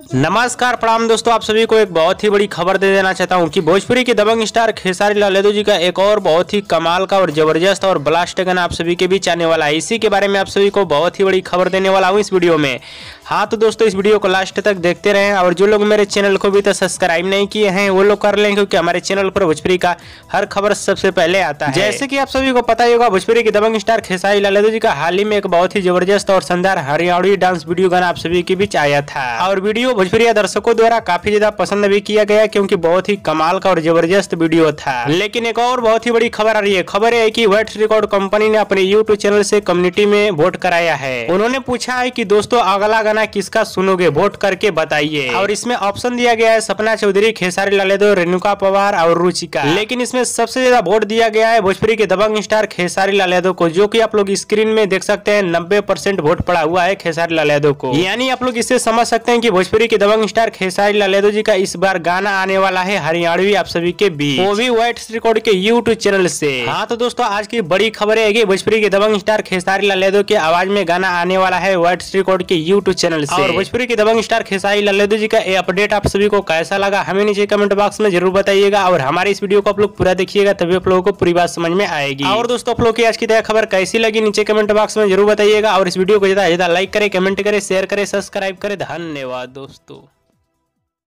नमस्कार प्रणाम दोस्तों, आप सभी को एक बहुत ही बड़ी खबर दे देना चाहता हूँ कि भोजपुरी के दबंग स्टार खेसारी लाल यादव जी का एक और बहुत ही कमाल का और ज़बरदस्त और ब्लास्ट गन आप सभी के बीच आने वाला है। इसी के बारे में आप सभी को बहुत ही बड़ी खबर देने वाला हूँ इस वीडियो में। हाँ तो दोस्तों इस वीडियो को लास्ट तक देखते रहें और जो लोग मेरे चैनल को भी तो सब्सक्राइब नहीं किए हैं वो लोग कर लें क्योंकि हमारे चैनल पर भोजपुरी का हर खबर सबसे पहले आता है। जैसे कि आप सभी को पता ही होगा भोजपुरी के दबंग स्टार खेसारी लाल यादव जी का हाल ही में एक बहुत ही ज़बरदस्त और शानदार हरियाणवी डांस वीडियो गाना आप सभी के बीच आया था। और वीडियो भोजपुरी दर्शकों द्वारा काफ़ी ज़्यादा पसंद भी किया गया क्योंकि बहुत ही कमाल का और ज़बरदस्त वीडियो था। लेकिन एक और बहुत ही बड़ी खबर आ रही है। खबर है की वेट्स रिकॉर्ड कंपनी ने अपने यूट्यूब चैनल से कम्युनिटी में वोट कराया है। उन्होंने पूछा है की दोस्तों अगला गाना किसका सुनोगे? वोट करके बताइए। और इसमें ऑप्शन दिया गया है सपना चौधरी खेसारी लाल यादव रेणुका पवार और रुचिका। लेकिन इसमें सबसे ज़्यादा वोट दिया गया है भोजपुरी के दबंग स्टार खेसारी लाल यादव को जो की आप लोग स्क्रीन में देख सकते हैं नब्बे परसेंट वोट पड़ा हुआ है खेसारी लाल यादव को। यानी आप लोग इससे समझ सकते हैं की भोजपुरी के दबंग स्टार खेसारी लाल यादव जी का इस बार गाना आने वाला है हरियाणवी आप सभी के बीच। वो भी व्हाइट रिकॉर्ड के यूट्यूब चैनल से। हाँ तो दोस्तों आज की बड़ी खबर है भोजपुरी के दबंग स्टार खेसारी लाल यादव के आवाज़ में गाना आने वाला है व्हाइट रिकॉर्ड के यूट्यूब चैनल से। और भोजपुरी की दबंग स्टार खेसाई लाल जी का ये अपडेट आप सभी को कैसा लगा हमें नीचे कमेंट बॉक्स में ज़रूर बताइएगा और हमारे इस वीडियो को आप लोग पूरा देखिएगा तभी आप लोगों को पूरी बात समझ में आएगी। और दोस्तों आप लोग की आज की तरह खबर कैसी लगी नीचे कमेंट बॉक्स में ज़रूर बताइएगा और इस वीडियो को ज़्यादा ज़्यादा लाइक करे कमेंट करे शेयर करे सब्सक्राइब करे। धन्यवाद दोस्तों।